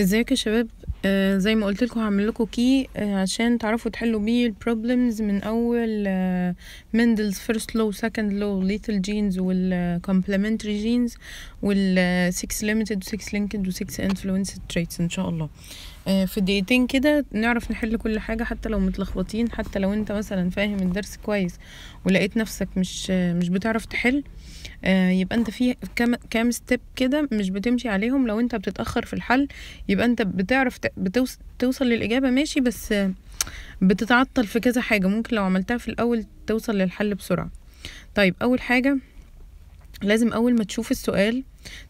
ازيك يا شباب؟ آه زي ما قلت لكم هعمل لكم key آه عشان تعرفوا تحلوا بيه ال problems من أول آه Mendel's first law second law lethal genes وال complementary genes وال sex limited و sex linked و sex influenced traits إن شاء الله. آه في دقيقتين كده نعرف نحل كل حاجة حتى لو متلخبطين حتى لو أنت مثلا فاهم الدرس كويس ولقيت نفسك مش آه مش بتعرف تحل. يبقى انت في كام كام step كده مش بتمشي عليهم لو انت بتتأخر في الحل يبقى انت بتعرف. توصل للإجابة ماشي بس آه، بتتعطل في كذا حاجة ممكن لو عملتها في الأول توصل للحل بسرعة طيب أول حاجة لازم أول ما تشوف السؤال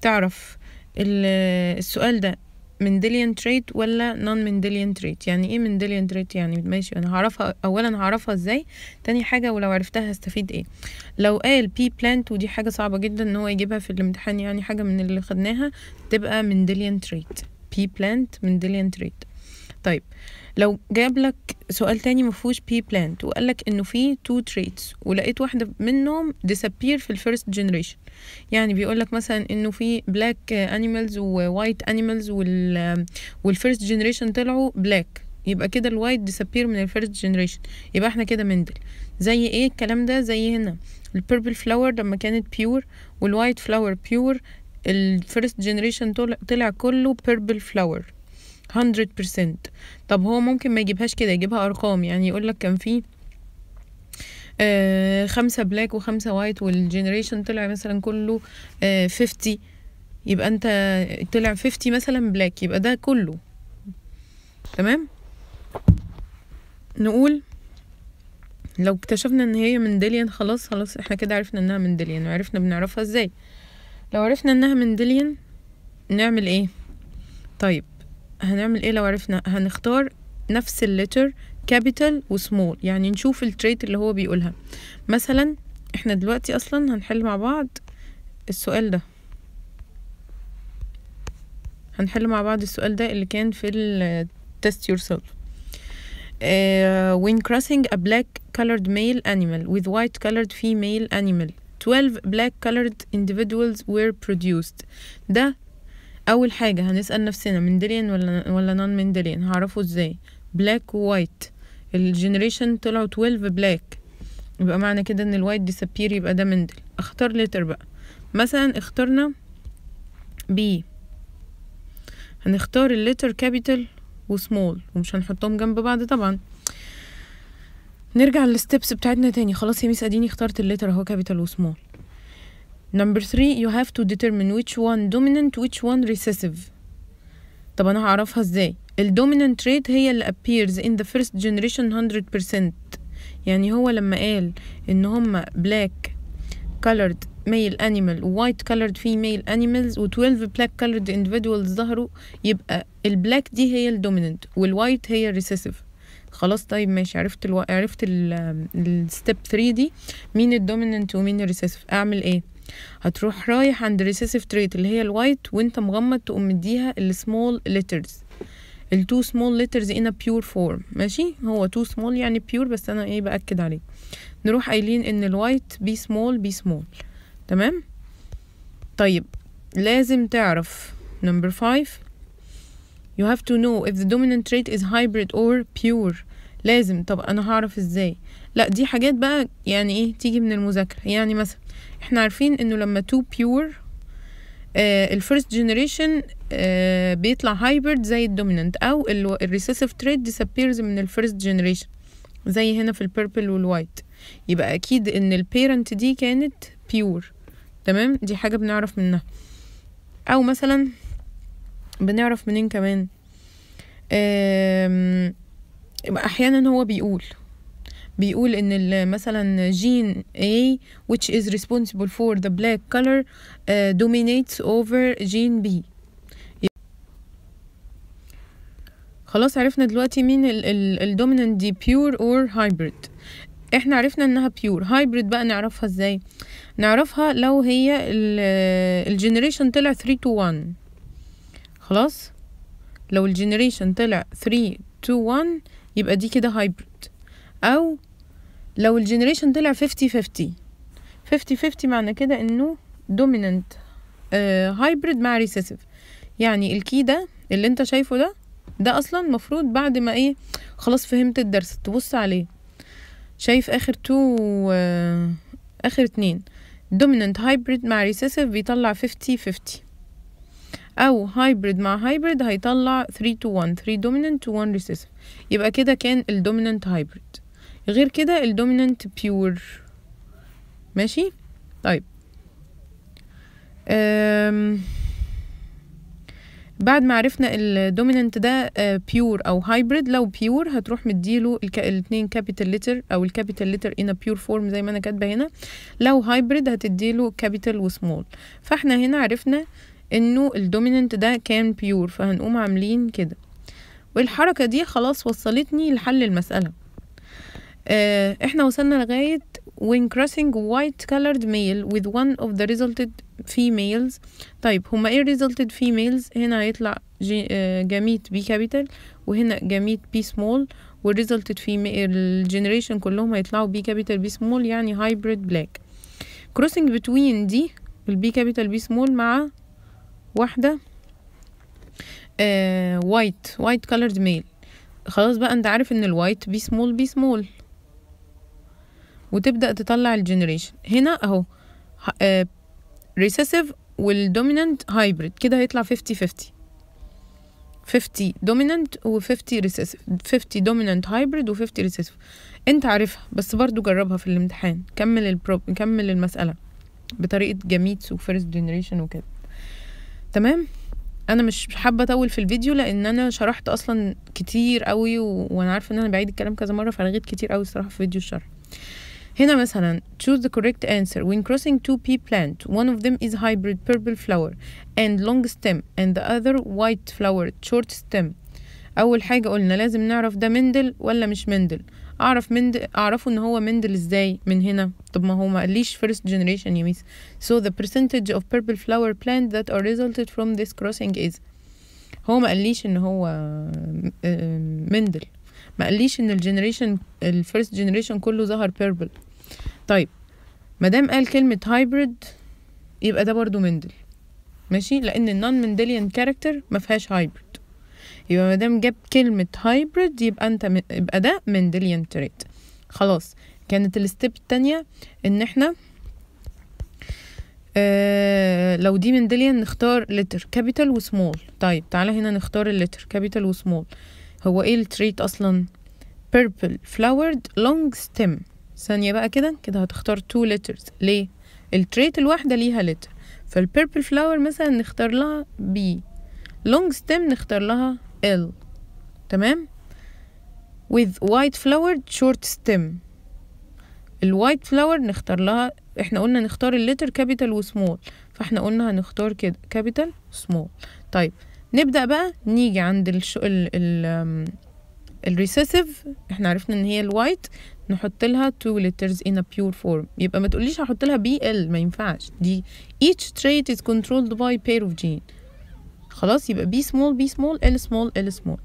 تعرف ال- السؤال ده Mendelian trait ولا non Mendelian trait يعني إيه Mendelian trait يعني ماشي أنا هعرفها اولا هعرفها إزاي؟ تاني حاجة ولو عرفتها هستفيد إيه؟ لو قال pea plant ودي حاجة صعبة جدا إن هو يجيبها في الامتحان يعني حاجة من اللي خدناها تبقى Mendelian trait pea plant Mendelian trait طيب لو جاب لك سؤال تاني مفهوش pea plant وقال لك إنه في two traits ولقيت واحدة منهم disappear في ال first generation يعني بيقول لك مثلا إنه في black animals و white animals وال وال first generation طلعوا black يبقى كده ال white disappear من ال first generation يبقى إحنا كده مندل زي إيه الكلام ده؟ زي هنا ال purple flower لما كانت pure وال white flower pure ال first generation طلع كله purple flower 100% طب هو ممكن ما يجيبهاش كده يجيبها أرقام. يعني يقول لك كان في آه خمسة black وخمسة white وال generation طلع مثلا كله آه 50 يبقى أنت طلع 50 مثلا black يبقى ده كله. تمام؟ نقول لو اكتشفنا إن هي Mendelian خلاص خلاص إحنا كده عرفنا إنها Mendelian وعرفنا بنعرفها إزاي. لو عرفنا إنها Mendelian نعمل إيه؟ طيب هنعمل إيه لو عرفنا؟ هنختار نفس ال letter capital و small يعني نشوف ال trait اللي هو بيقولها. مثلا إحنا دلوقتي أصلا هنحل مع بعض السؤال ده. هنحل مع بعض السؤال ده اللي كان في ال test yourself. uh, when crossing a black colored male animal with white colored female animal. 12 black colored individuals were produced. ده أول حاجة هنسأل نفسنا Mendelian ولا ولا non Mendelian هعرفه إزاي؟ black و white ال generation طلعوا 12 black يبقى معنى كده إن ال white disappear يبقى ده مندل أختار letter بقى. مثلا اخترنا B هنختار ال letter capital و small ومش هنحطهم جنب بعض طبعا. نرجع لل steps بتاعتنا تاني. خلاص يا miss اديني اخترت اللتر أهو capital و small Number three, you have to determine which one dominant, which one recessive. طب أنا هعرفها إزاي؟ ال dominant trait هي اللي appears in the first generation 100% يعني هو لما قال إن هما black colored male animal و white colored female animals و 12 black colored individuals ظهروا يبقى ال black دي هي ال dominant وال white هي ال recessive خلاص طيب ماشي عرفت ألو... عرفت ال step 3 دي مين ال dominant ومين ال recessive اعمل إيه هتروح رايح عند ال recessive trait اللي هي ال white وانت مغمض تقوم مديها السمول letters. ال two small letters in a pure form. ماشي؟ هو two small يعني pure بس أنا إيه بأكد عليه. نروح قايلين إن ال white b small b small تمام؟ طيب لازم تعرف number 5 you have to know if the dominant trait is hybrid or pure. لازم. طب أنا هعرف إزاي؟ لا دي حاجات بقى يعني إيه تيجي من المذاكرة. يعني مثلا إحنا عارفين إنه لما two pure ال first generation بيطلع hybrid زي ال dominant أو ال recessive trait disappears من ال first generation زي هنا في ال purple وال white يبقى أكيد إن ال parent دي كانت pure تمام؟ دي حاجة بنعرف منها. أو مثلا بنعرف منين كمان؟ يبقى أحيانا هو بيقول بيقول إن مثلا gene A which is responsible for the black color uh, dominates over gene B. خلاص عرفنا دلوقتي مين ال dominant دي pure or hybrid. إحنا عرفنا إنها pure. Hybrid بقى نعرفها إزاي؟ نعرفها لو هي ال generation طلع 3 to 1 خلاص؟ لو ال generation طلع 3 to 1 يبقى دي كده hybrid. أو لو ال generation طلع 50 50 50 50 معنى كده إنه dominant. hybrid مع recessive. يعني ال key ده اللي أنت شايفه ده ده أصلا مفروض بعد ما إيه خلاص فهمت الدرس تبص عليه. شايف آخر two آه، آخر اتنين. dominant hybrid مع recessive بيطلع 50 50 أو hybrid مع hybrid هيطلع 3 to 1 3 dominant to 1 recessive. يبقى كده كان ال dominant hybrid. غير كده ال dominant pure. ماشي؟ طيب. أم بعد ما عرفنا ال dominant ده pure أو hybrid لو pure هتروح مديله الك... الاتنين capital letter أو ال capital letter in pure form زي ما أنا كاتبة هنا. لو hybrid هتديله capital و small فإحنا هنا عرفنا إنه ال dominant ده كان pure فهنقوم عاملين كده. والحركة دي خلاص وصلتني لحل المسألة. آه إحنا وصلنا لغاية when crossing white colored male with one of the resulted females. طيب هما إيه resulted females هنا هيطلع آه gamete B capital وهنا gamete b small وال resulted female ال generation كلهم هيطلعوا B capital b small يعني hybrid black crossing between دي ال B capital b small مع واحدة. white white colored male خلاص بقى انت عارف ان ال white b small b small وتبدأ تطلع ال generation هنا اهو recessive وال dominant hybrid كده هيطلع 50 50 50 dominant و 50 recessive 50 dominant hybrid و 50 recessive انت عارفها بس برضو جربها في الامتحان. كمل ال prob كمل المسألة بطريقة gametes و first generation وكده. تمام؟ أنا مش حابة أطول في الفيديو لأن أنا شرحت أصلا كتير قوي و... وأنا عارفة إن أنا بعيد الكلام كذا مرة فلغيت كتير قوي الصراحة في فيديو الشرح. هنا مثلا choose the correct answer. When crossing two pea plant one of them is hybrid purple flower and long stem and the other white flower short stem. أول حاجة قلنا لازم نعرف ده مندل ولا مش مندل. أعرف مندل أعرفه إن هو مندل إزاي من هنا. طب ما هو ما قاليش first generation يا ميس. So the percentage of purple flower plant that are resulted from this crossing is هو ما قاليش إن هو مندل. ما قاليش إن ال generation ال first generation كله ظهر purple. طيب مادام قال كلمة hybrid يبقى ده برضو مندل. ماشي؟ لأن ال non Mendelian character ما فيهاش hybrid يبقى مادام جاب كلمة hybrid يبقى أنت. يبقى ده Mendelian trait خلاص. كانت ال step التانية إن إحنا آه لو دي Mendelian نختار letter capital و small طيب تعالى هنا نختار ال letter capital و small هو إيه ال trait أصلا؟ purple flowered long stem. ثانية بقى كده كده هتختار two letters. ليه؟ ال trait الواحدة ليها letter فال purple flower مثلا نختار لها P long stem نختار لها L. تمام؟ With white flowered short stem. ال white flower نختار لها إحنا قلنا نختار ال letter capital و small فاحنا قلنا هنختار كده capital small طيب نبدأ بقى نيجي عند الش... ال ال ال recessive إحنا عرفنا إن هي ال white نحط لها two letters in a pure form. يبقى ما تقوليش هحط لها P L ما ينفعش. دي each trait is controlled by pair of gene. خلاص يبقى p small p small l small l small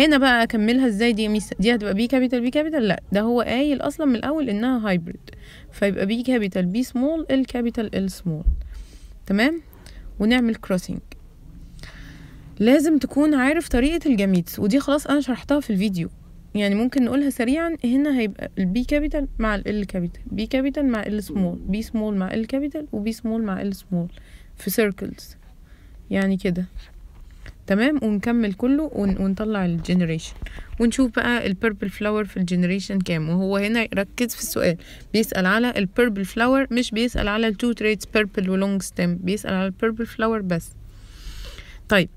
هنا بقى أكملها إزاي؟ دي دي هتبقى P capital P capital لا ده هو قايل أصلا من الأول إنها hybrid فيبقى P capital p small L capital l small تمام؟ ونعمل crossing لازم تكون عارف طريقة ال gametes ودي خلاص أنا شرحتها في الفيديو. يعني ممكن نقولها سريعا هنا هيبقى ال P capital مع L capital P capital مع l small p small مع L capital و p small مع l small في circles يعني كده. تمام؟ ونكمل كله ون... ونطلع ال generation ونشوف بقى ال purple flower في ال generation كام. وهو هنا ركز في السؤال. بيسأل على ال purple flower مش بيسأل على ال two traits purple و long stem بيسأل على ال purple flower بس. طيب.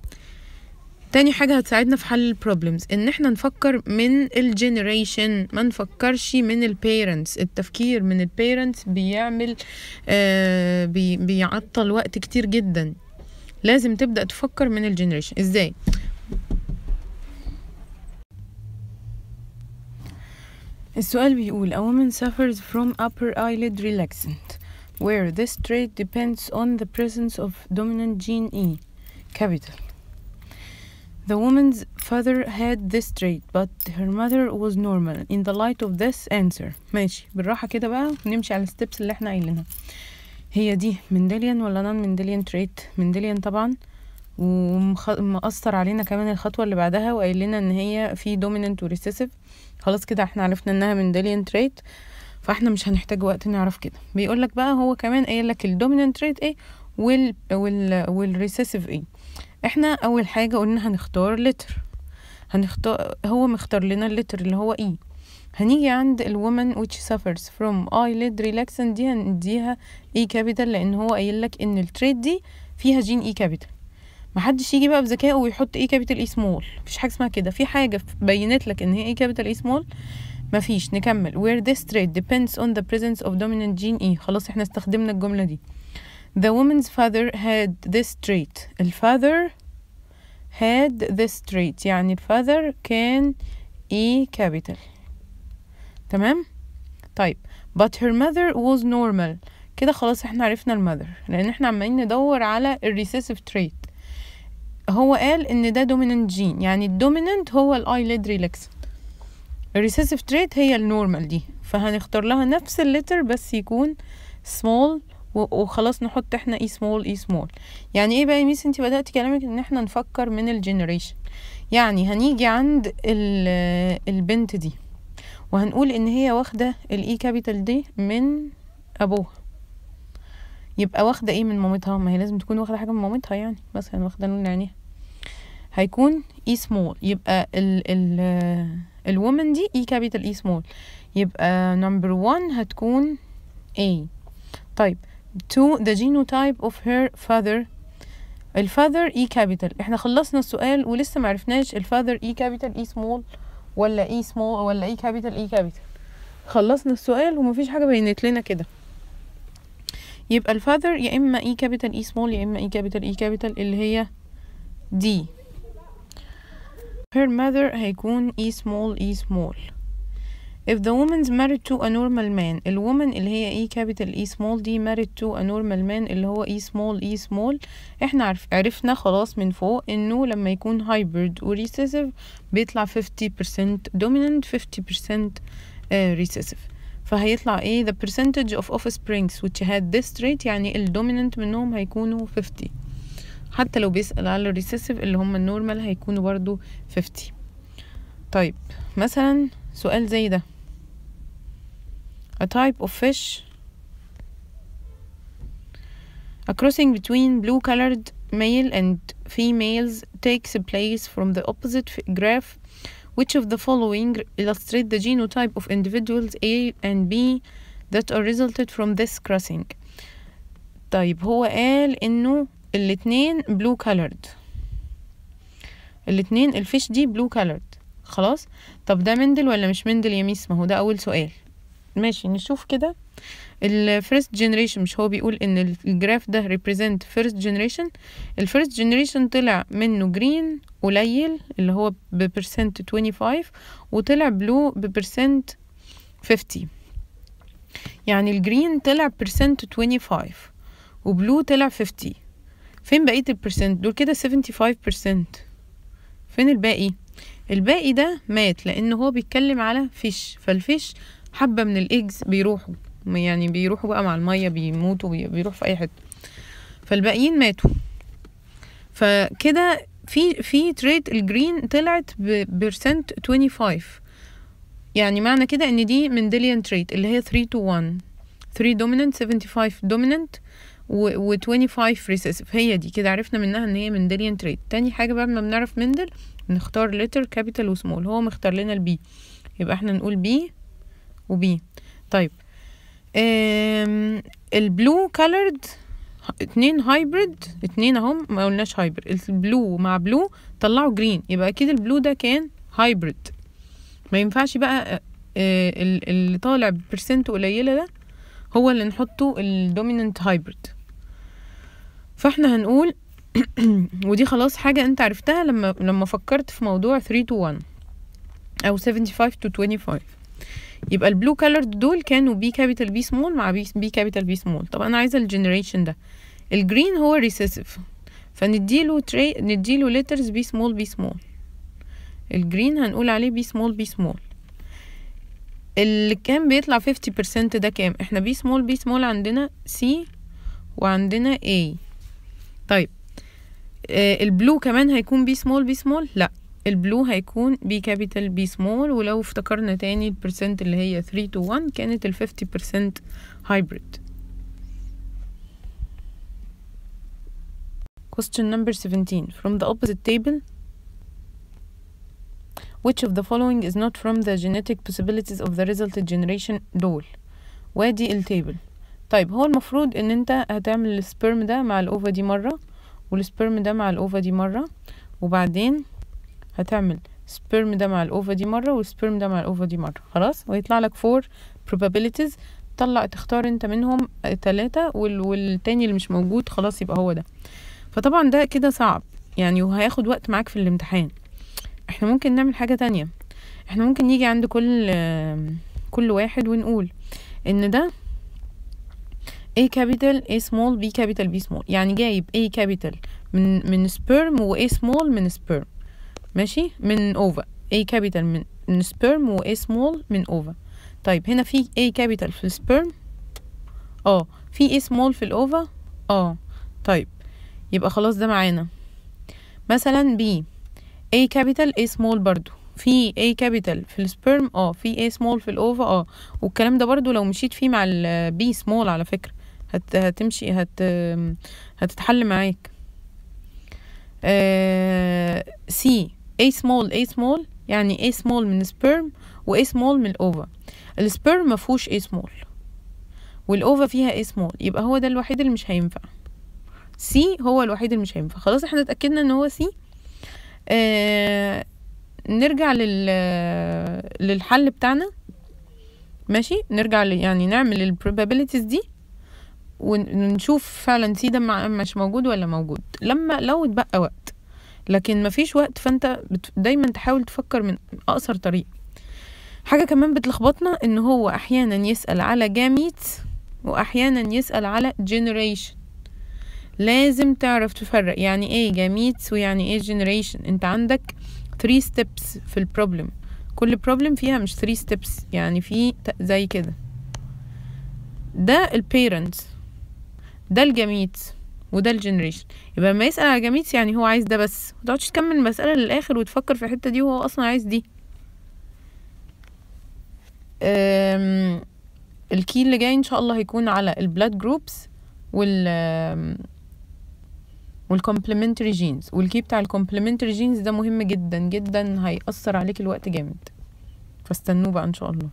تاني حاجة هتساعدنا في حل ال problems إن إحنا نفكر من ال generation ما نفكرش من ال parents التفكير من ال parents بيعمل آه بي بيعطل وقت كتير جدا. لازم تبدأ تفكر من الجنريشن إزاي السؤال بيقول a woman suffers from upper eyelid relaxant where this trait depends on the presence of dominant gene E capital The woman's father had this trait but her mother was normal in the light of this answer ماشي بالراحة كده بقى نمشي على الستبس اللي إحنا قايلينها هي دي Mendelian ولا non Mendelian trait Mendelian طبعا. وموفر علينا كمان الخطوة اللي بعدها وقايل لنا إن هي في dominant و recessive خلاص كده إحنا عرفنا إنها Mendelian trait فإحنا مش هنحتاج وقت نعرف كده. بيقول لك بقى هو كمان قايل لك ال dominant trait إيه وال وال وال recessive إيه. إحنا أول حاجة قلنا هنختار letter هنختار هو مختار لنا ال letter اللي هو إيه هنيجي عند ال woman which suffers from eyelid relaxant دي هنديها E capital لأن هو قايل لك إن ال trait دي فيها gene E capital محدش يجي بقى بذكائه ويحط E capital E small مفيش حاجة اسمها كده في حاجة بينت لك إن هي E capital E small مفيش نكمل where this trait depends on the presence of dominant gene E خلاص إحنا استخدمنا الجملة دي the woman's father had this trait ال father had this trait يعني ال father كان E capital تمام؟ طيب but her mother was normal. كده خلاص إحنا عرفنا ال mother لأن إحنا عمالين ندور على ال recessive trait هو قال إن ده dominant gene يعني ال dominant هو ال eyelid relax ال recessive trait هي ال normal دي فهنختار لها نفس ال letter بس يكون small وخلاص نحط إحنا اي سمول اي سمول يعني إيه بقى يا Miss؟ انت بدأت كلامك إن إحنا نفكر من ال generation يعني هنيجي عند البنت دي. وهنقول إن هي واخدة ال E capital دي من أبوها. يبقى واخدة إيه من مامتها. ما هي لازم تكون واخدة حاجة من مامتها يعني مثلا واخدة لون عينيها. هيكون اي سمول يبقى ال ال ال woman دي E capital e small يبقى number 1 هتكون A. طيب to the genotype of her father. ال father E capital إحنا خلصنا السؤال ولسه معرفناش ال father E capital e small ولا e small ولا E capital E capital خلصنا السؤال ومفيش حاجة بينت لنا كده. يبقى ال father يا إما E capital e small يا إما E capital E capital اللي هي دي her mother هيكون e small e small. If the woman's married to a normal man ال woman اللي هي e capital E small دي married to a normal man اللي هو E small E small إحنا عرف عرفنا خلاص من فوق انه لما يكون hybrid و recessive بيطلع 50% dominant 50% uh, recessive فهيطلع إيه the percentage of offsprings which had this trait يعني ال dominant منهم هيكونوا 50 حتى لو بيسأل على ال recessive اللي هم ال normal هيكونوا برضو 50 طيب مثلا سؤال زي ده a type of fish a crossing between blue colored male and females takes place from the opposite graph which of the following illustrate the genotype of individuals A and B that are resulted from this crossing طيب هو قال انه الاتنين blue colored الاتنين الفيش دي blue colored خلاص طب ده مندل ولا مش مندل يا ميس ما هو ده اول سؤال ماشي نشوف كده. ال first generation مش هو بيقول إن ال graph ده represent first generation ال first generation طلع منه green قليل اللي هو ب percent 25 وطلع blue ب percent 50 يعني ال green طلع percent 25 و blue طلع 50 فين بقية ال percent دول كده 75% فين الباقي؟ الباقي ده مات لأن هو بيتكلم على fish فال fish حبة من ال eggs بيروحوا. يعني بيروحوا بقى مع المية بيموتوا بيروحوا في أي حتة. فالباقيين ماتوا. فكده في في trait ال green طلعت ب percent 25 يعني معنى كده إن دي Mendelian trait اللي هي 3 to 1 3 dominant 75 dominant و 25 recessive. هي دي كده عرفنا منها إن هي Mendelian trait تاني حاجة بعد ما بنعرف مندل نختار letter capital و small هو مختار لنا ال B يبقى إحنا نقول B و b طيب. ال blue colored اتنين hybrid اتنين اهم ما قلناش hybrid ال blue مع blue طلعوا green يبقى أكيد ال blue ده كان hybrid ما ينفعش بقى اللي طالع ب percent قليلة ده هو اللي نحطه ال dominant hybrid فاحنا هنقول ودي خلاص حاجة انت عرفتها لما لما فكرت في موضوع 3 to 1 أو 75 to 25 يبقى ال blue colored دول كانوا B capital b small مع B B capital b small طب أنا عايزة ال generation ده. ال green هو recessive فنديله تري نديله letters b small b small ال green هنقول عليه b small b small اللي كان بيطلع 50% ده كام؟ إحنا b small b small عندنا C وعندنا A. طيب آه ال blue كمان هيكون b small b small لا. ال blue هيكون B capital b small ولو افتكرنا تاني ال percent اللي هي 3 to 1 كانت ال 50% hybrid. Question number 17 from the opposite table which of the following is not from the genetic possibilities of the resulted generation دول وادي ال table. طيب هو المفروض إن أنت هتعمل ال sperm ده مع ال ova دي مرة وال sperm ده مع ال ova دي مرة وبعدين هتعمل sperm ده مع ال ova دي مرة وال sperm ده مع ال ova دي مرة خلاص؟ ويطلع لك four probabilities. طلع تختار انت منهم تلاتة وال... والتاني اللي مش موجود خلاص يبقى هو ده. فطبعا ده كده صعب يعني وهياخد وقت معاك في الامتحان. إحنا ممكن نعمل حاجة تانية. إحنا ممكن نيجي عند كل كل واحد ونقول ان ده A capital A small B capital B small. يعني جايب A capital من من sperm و A small من sperm. ماشي؟ من اوفا A capital من من sperm و A small من ova طيب هنا في A capital في ال sperm آه. في A small في ال ova آه. طيب يبقى خلاص ده معانا. مثلا B. A capital A small برضو. في A capital في ال sperm آه. في A small في ال ova آه. والكلام ده برضو لو مشيت فيه مع ال B small على فكرة. هت هتمشي هت هتتحل معاك. آه. A small A small يعني A small من sperm و A small من الأوفا السبرم مفهوش A small. والأوفا فيها A small. يبقى هو ده الوحيد اللي مش هينفع. C هو الوحيد اللي مش هينفع. خلاص إحنا اتأكدنا ان هو C. آه نرجع لل للحل بتاعنا. ماشي؟ نرجع. يعني نعمل probabilities دي ونشوف فعلا C ده مش موجود ولا موجود. لما لو اتبقى وقت. لكن مفيش وقت فأنت بت... دايما تحاول تفكر من أقصر طريق. حاجة كمان بتلخبطنا إن هو أحيانا يسأل على gamete واحيانا يسأل على generation. لازم تعرف تفرق يعني إيه gametes ويعني إيه generation. أنت عندك 3 steps في ال problem كل problem فيها مش 3 steps يعني في زي كده. ده ال parents ده ال gamete وده ال generation يبقى لما يسأل على gamete يعني هو عايز ده بس متقعدش تكمل المسألة للآخر وتفكر في الحتة دي وهو أصلا عايز دي. ال key اللي جاي إن شاء الله هيكون على ال blood groups وال وال complementary genes وال key بتاع ال complementary genes ده مهم جدا جدا هيأثر عليك الوقت جامد. فاستنوه بقى إن شاء الله.